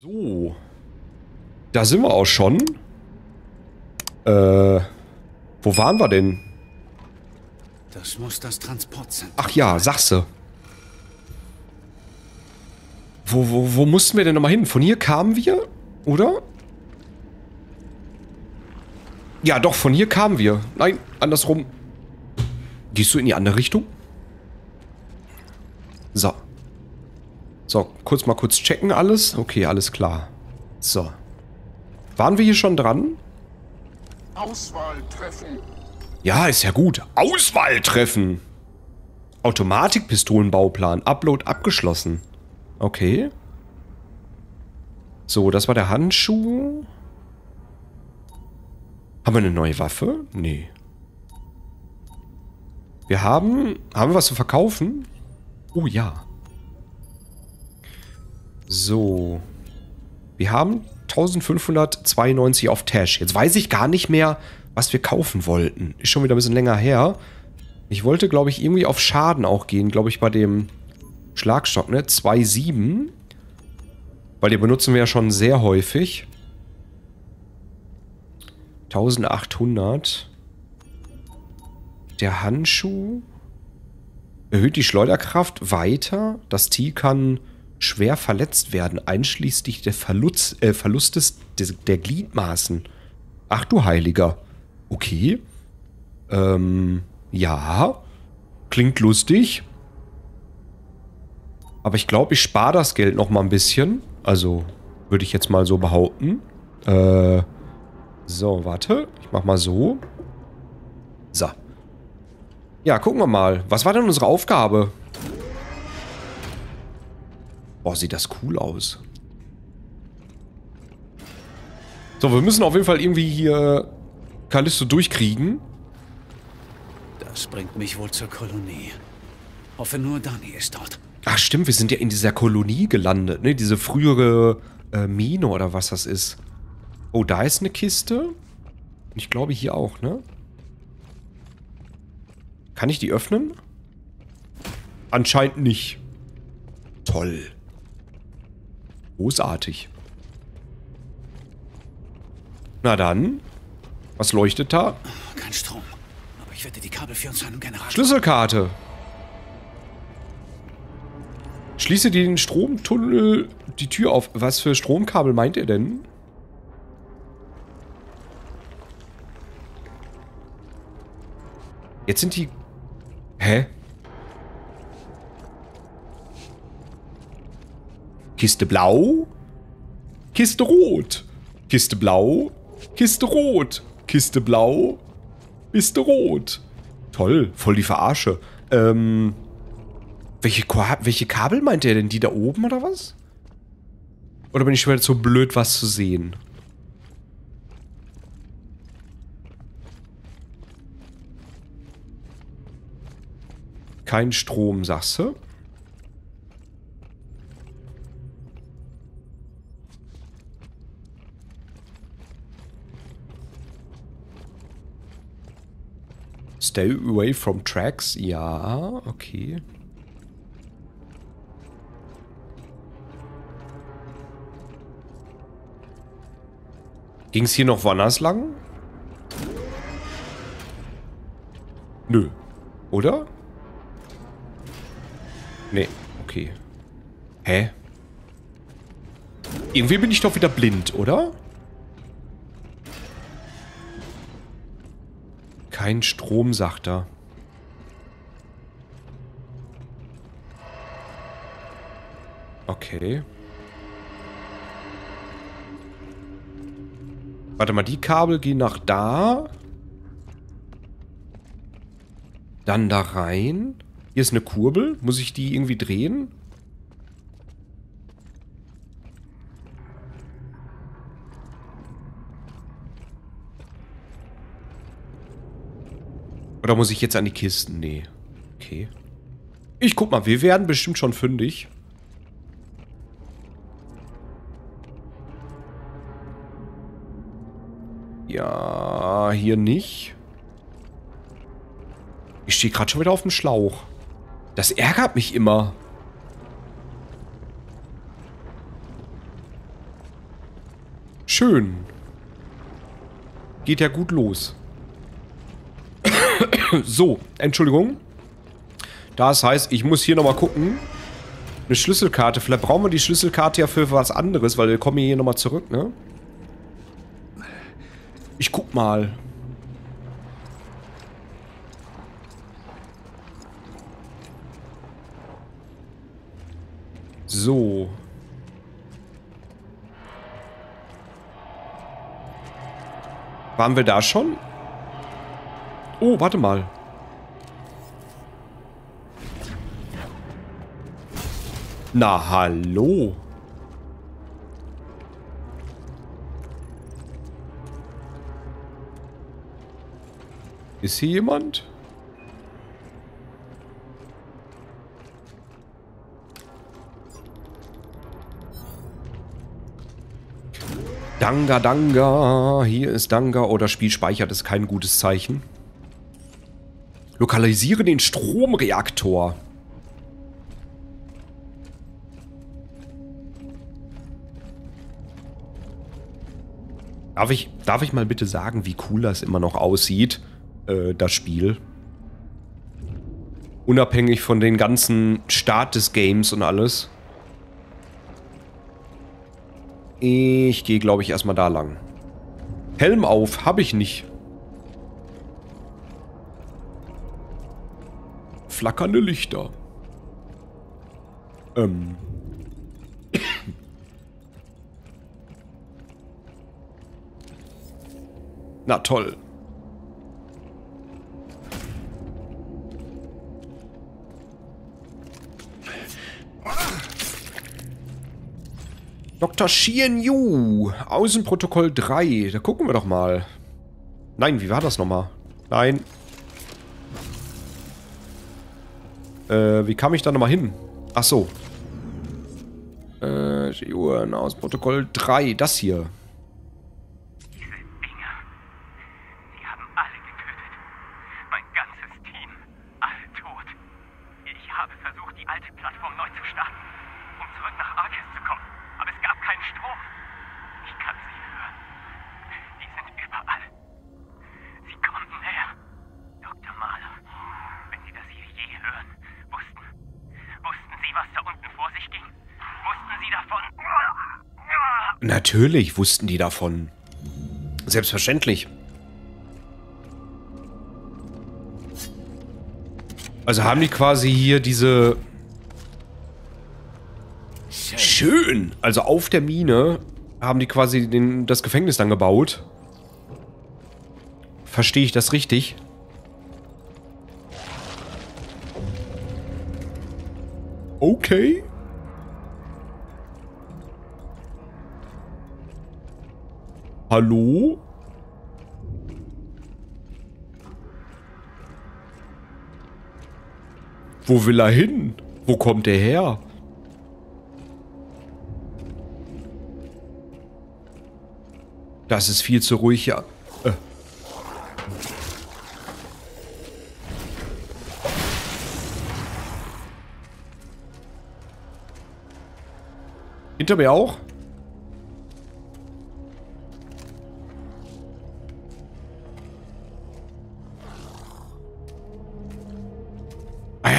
So. Da sind wir auch schon. Äh, wo waren wir denn? Das muss das Transportzentrum. Ach ja, sagst du. Wo, wo, wo mussten wir denn nochmal hin? Von hier kamen wir, oder? Ja, doch, von hier kamen wir. Nein, andersrum. Gehst du in die andere Richtung? So. So, kurz mal kurz checken alles. Okay, alles klar. So. Waren wir hier schon dran? Auswahltreffen. Ja, ist ja gut. Auswahltreffen. Automatikpistolenbauplan. Upload abgeschlossen. Okay. So, das war der Handschuh. Haben wir eine neue Waffe? Nee. Wir haben... Haben wir was zu verkaufen? Oh ja. So. Wir haben 1592 auf Tash. Jetzt weiß ich gar nicht mehr, was wir kaufen wollten. Ist schon wieder ein bisschen länger her. Ich wollte, glaube ich, irgendwie auf Schaden auch gehen. Glaube ich, bei dem Schlagstock, ne? 2,7. Weil den benutzen wir ja schon sehr häufig. 1800. Der Handschuh erhöht die Schleuderkraft weiter. Das Tier kann schwer verletzt werden, einschließlich des Verlust, äh, Verlustes des, der Gliedmaßen. Ach du Heiliger. Okay. Ähm, ja. Klingt lustig. Aber ich glaube, ich spare das Geld noch mal ein bisschen. Also, würde ich jetzt mal so behaupten. Äh, so, warte. Ich mach mal so. So. Ja, gucken wir mal. Was war denn unsere Aufgabe? Boah, sieht das cool aus. So, wir müssen auf jeden Fall irgendwie hier Callisto durchkriegen. Das bringt mich wohl zur Kolonie. Hoffe nur, Dani ist dort. Ach stimmt, wir sind ja in dieser Kolonie gelandet, ne? Diese frühere äh, Mine oder was das ist. Oh, da ist eine Kiste. Ich glaube hier auch, ne? Kann ich die öffnen? Anscheinend nicht. Toll. Großartig. Na dann. Was leuchtet da? Kein Strom. Aber ich werde die Kabel für uns einen Generator. Schlüsselkarte. Schließe den Stromtunnel die Tür auf. Was für Stromkabel meint ihr denn? Jetzt sind die... Hä? Kiste blau? Kiste rot. Kiste blau. Kiste rot. Kiste blau. Kiste rot. Toll, voll die Verarsche. Ähm... Welche, welche Kabel meint er denn? Die da oben oder was? Oder bin ich schon wieder zu blöd, was zu sehen? Kein Strom, sagst du? Stay away from tracks. Ja, okay. Ging es hier noch woanders lang? Nö. Oder? Nee, okay. Hä? Irgendwie bin ich doch wieder blind, oder? Kein Strom, sagt er. Okay. Warte mal, die Kabel gehen nach da. Dann da rein. Hier ist eine Kurbel. Muss ich die irgendwie drehen? Oder muss ich jetzt an die Kisten? Nee. Okay. Ich guck mal, wir werden bestimmt schon fündig. Ja, hier nicht. Ich stehe gerade schon wieder auf dem Schlauch. Das ärgert mich immer. Schön. Geht ja gut los. so, Entschuldigung. Das heißt, ich muss hier nochmal gucken. Eine Schlüsselkarte. Vielleicht brauchen wir die Schlüsselkarte ja für was anderes, weil wir kommen hier nochmal zurück, ne? Ich guck mal. So. Waren wir da schon? Oh, warte mal. Na, hallo. Ist hier jemand? Danga Danga. Hier ist Danga. Oder oh, Spiel speichert ist kein gutes Zeichen. Lokalisiere den Stromreaktor. Darf ich, darf ich mal bitte sagen, wie cool das immer noch aussieht, äh, das Spiel? Unabhängig von den ganzen Start des Games und alles. Ich gehe, glaube ich, erstmal da lang. Helm auf, habe ich nicht. Flackernde Lichter. Ähm. Na toll. Dr. Xian Yu, Außenprotokoll 3. Da gucken wir doch mal. Nein, wie war das nochmal? Nein. Äh, wie kam ich da nochmal hin? Ach so. Äh, Außenprotokoll 3. Das hier. Natürlich wussten die davon. Selbstverständlich. Also haben die quasi hier diese... Schön! Also auf der Mine haben die quasi den, das Gefängnis dann gebaut. Verstehe ich das richtig? Okay. Hallo? Wo will er hin? Wo kommt er her? Das ist viel zu ruhig, ja. Äh. Hinter mir auch?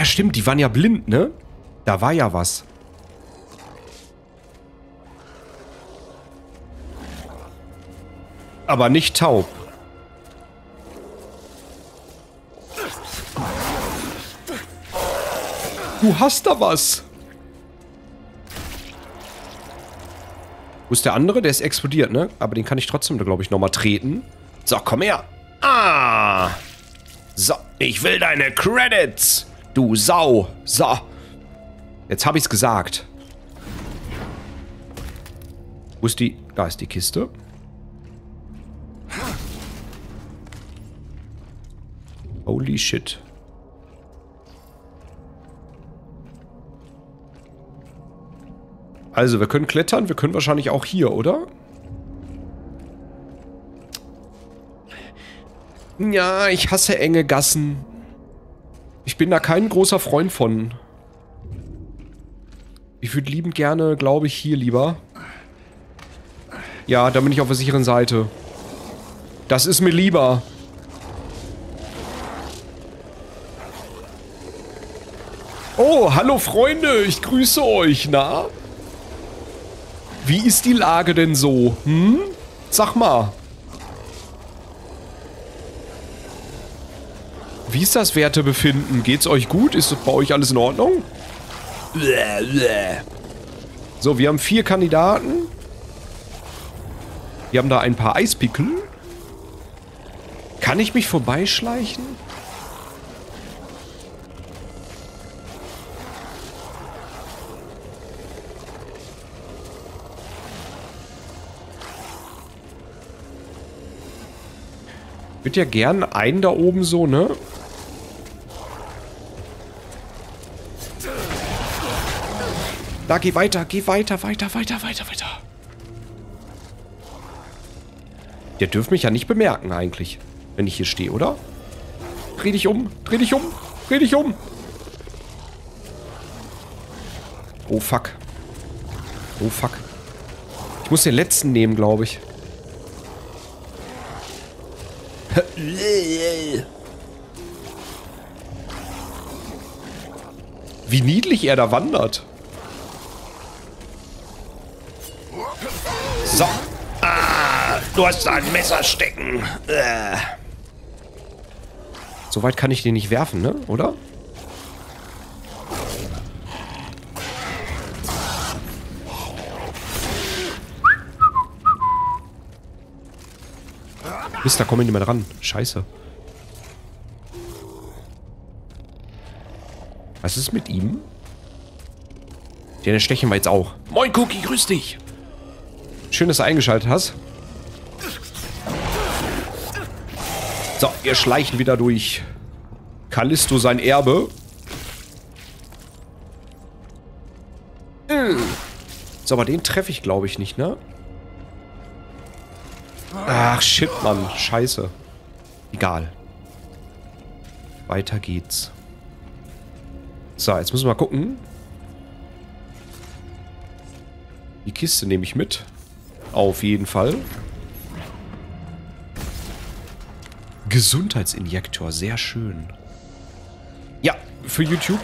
Stimmt, die waren ja blind, ne? Da war ja was. Aber nicht taub. Du hast da was. Wo ist der andere? Der ist explodiert, ne? Aber den kann ich trotzdem, glaube ich, nochmal treten. So, komm her. Ah. So, ich will deine Credits. Du Sau. So. Jetzt habe ich es gesagt. Wo ist die... Da ist die Kiste. Holy shit. Also, wir können klettern. Wir können wahrscheinlich auch hier, oder? Ja, ich hasse enge Gassen. Ich bin da kein großer Freund von. Ich würde liebend gerne, glaube ich, hier lieber. Ja, da bin ich auf der sicheren Seite. Das ist mir lieber. Oh, hallo Freunde, ich grüße euch, na? Wie ist die Lage denn so? Hm? Sag mal. Wie ist das Wertebefinden? Geht's euch gut? Ist bei euch alles in Ordnung? So, wir haben vier Kandidaten. Wir haben da ein paar Eispickel. Kann ich mich vorbeischleichen? Ich würde ja gern einen da oben so, ne? Da, geh weiter, geh weiter, weiter, weiter, weiter, weiter. Der dürfte mich ja nicht bemerken eigentlich, wenn ich hier stehe, oder? Dreh dich um, dreh dich um, dreh dich um. Oh, fuck. Oh, fuck. Ich muss den letzten nehmen, glaube ich. Wie niedlich er da wandert. So. Ah, du hast da ein Messer stecken. Äh. So weit kann ich den nicht werfen, ne? Oder? Mist, da kommen nicht mehr dran. Scheiße. Was ist mit ihm? Den stechen wir jetzt auch. Moin Cookie, grüß dich. Schön, dass du eingeschaltet hast. So, wir schleichen wieder durch Callisto sein Erbe. So, aber den treffe ich, glaube ich, nicht, ne? Ach, shit, Mann. Scheiße. Egal. Weiter geht's. So, jetzt müssen wir mal gucken. Die Kiste nehme ich mit. Auf jeden Fall. Gesundheitsinjektor, sehr schön. Ja, für YouTube.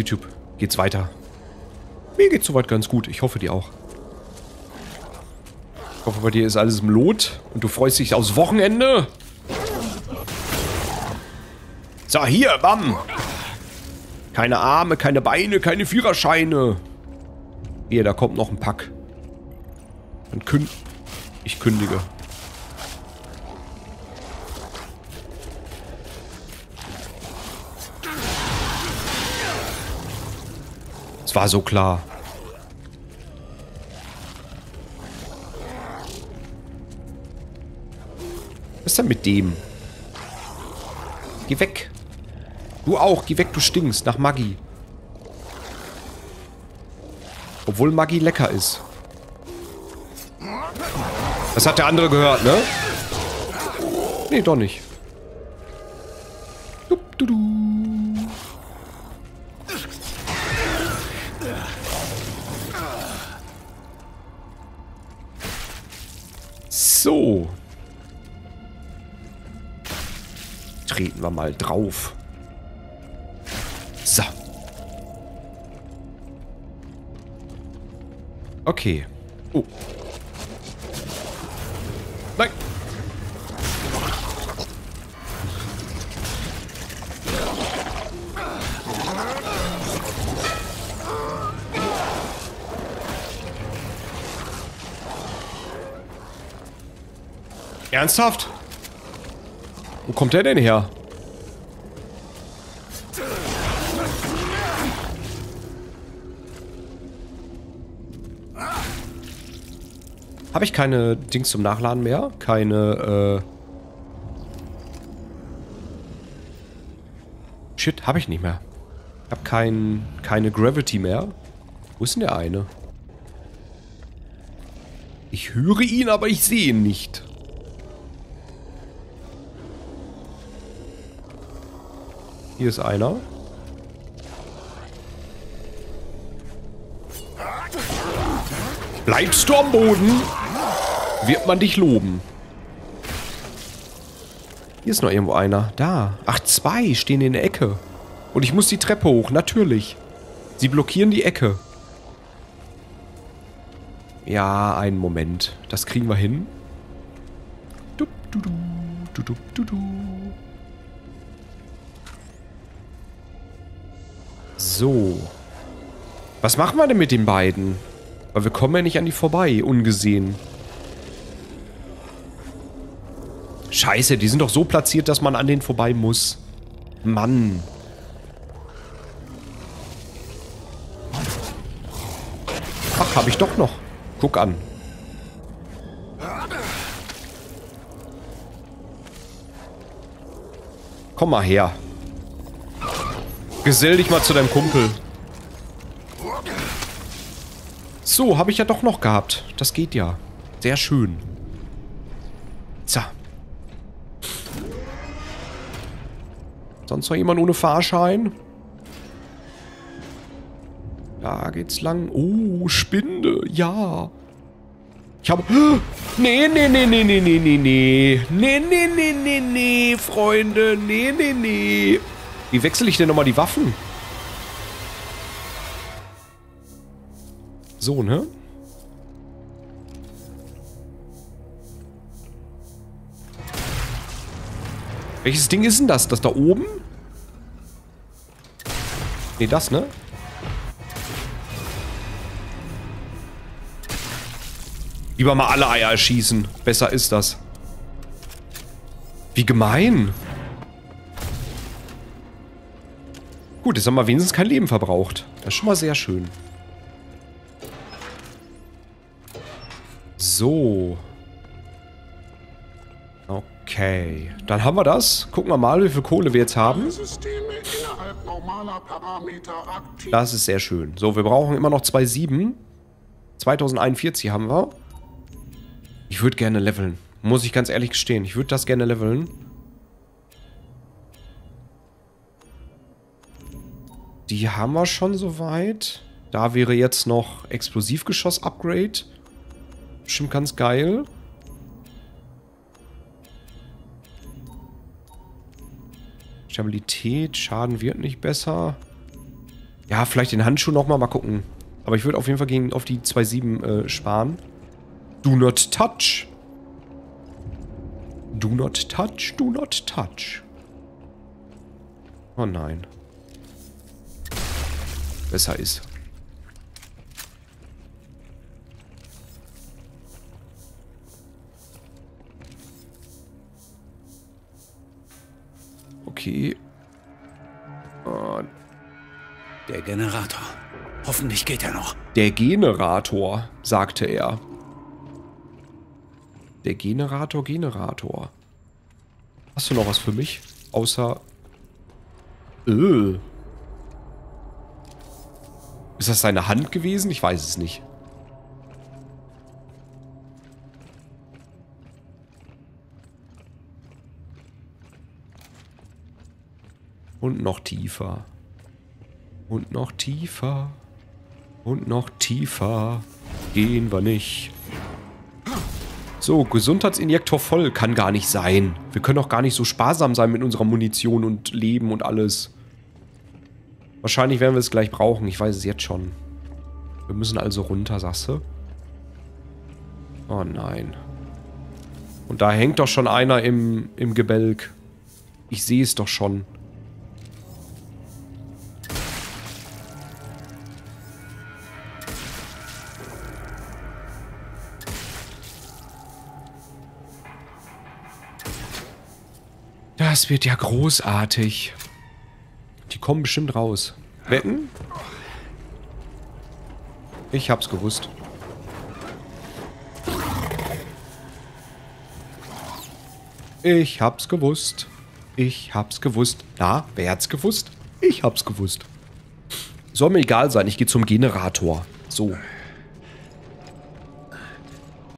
YouTube geht's weiter. Mir geht's soweit ganz gut. Ich hoffe, dir auch. Ich hoffe, bei dir ist alles im Lot und du freust dich aufs Wochenende. So, hier, bam. Keine Arme, keine Beine, keine Führerscheine. Hier, da kommt noch ein Pack. Dann kün... Ich kündige. Es war so klar. Was ist denn mit dem? Geh weg. Du auch, geh weg, du stinkst nach Maggi. Obwohl Maggi lecker ist. Das hat der andere gehört, ne? Nee, doch nicht. Du, du, du. So. Treten wir mal drauf. So. Okay. Oh. Ernsthaft? Wo kommt der denn her? Habe ich keine Dings zum Nachladen mehr? Keine, äh... Shit, habe ich nicht mehr. Ich habe kein, keine Gravity mehr. Wo ist denn der eine? Ich höre ihn, aber ich sehe ihn nicht. Hier ist einer. Bleibst du am Boden, wird man dich loben. Hier ist noch irgendwo einer. Da. Ach, zwei stehen in der Ecke. Und ich muss die Treppe hoch, natürlich. Sie blockieren die Ecke. Ja, einen Moment. Das kriegen wir hin. Du, du, du, du, du, du, du. So. Was machen wir denn mit den beiden? Weil wir kommen ja nicht an die vorbei, ungesehen. Scheiße, die sind doch so platziert, dass man an denen vorbei muss. Mann. Ach, habe ich doch noch. Guck an. Komm mal her. Gesell dich mal zu deinem Kumpel. So, habe ich ja doch noch gehabt. Das geht ja. Sehr schön. So. Sonst noch jemand ohne Fahrschein? Da geht's lang. Oh, Spinde. Ja. Ich habe... Nee, nee, nee, nee, nee, nee, nee, nee. Nee, nee, nee, nee, nee, Freunde. Nee, nee, nee. Wie wechsle ich denn nochmal die Waffen? So, ne? Welches Ding ist denn das? Das da oben? Ne, das, ne? Lieber mal alle Eier schießen. Besser ist das. Wie gemein. Gut, jetzt haben wir wenigstens kein Leben verbraucht. Das ist schon mal sehr schön. So. Okay. Dann haben wir das. Gucken wir mal, wie viel Kohle wir jetzt haben. Das ist sehr schön. So, wir brauchen immer noch 2,7. 2041 haben wir. Ich würde gerne leveln. Muss ich ganz ehrlich gestehen. Ich würde das gerne leveln. Die haben wir schon soweit. Da wäre jetzt noch Explosivgeschoss-Upgrade. Bestimmt ganz geil. Stabilität, Schaden wird nicht besser. Ja, vielleicht den Handschuh nochmal, mal gucken. Aber ich würde auf jeden Fall gegen auf die 2.7 äh, sparen. Do not touch. Do not touch, do not touch. Oh nein. Besser ist. Okay. Oh. Der Generator. Hoffentlich geht er noch. Der Generator, sagte er. Der Generator, Generator. Hast du noch was für mich? Außer... Öh. Ist das seine Hand gewesen? Ich weiß es nicht. Und noch tiefer. Und noch tiefer. Und noch tiefer. Gehen wir nicht. So, Gesundheitsinjektor voll kann gar nicht sein. Wir können auch gar nicht so sparsam sein mit unserer Munition und Leben und alles. Wahrscheinlich werden wir es gleich brauchen. Ich weiß es jetzt schon. Wir müssen also runter, du? Oh nein. Und da hängt doch schon einer im, im Gebälk. Ich sehe es doch schon. Das wird ja großartig. Kommen bestimmt raus. Wetten? Ich hab's gewusst. Ich hab's gewusst. Ich hab's gewusst. Na, wer hat's gewusst? Ich hab's gewusst. Soll mir egal sein, ich gehe zum Generator. So.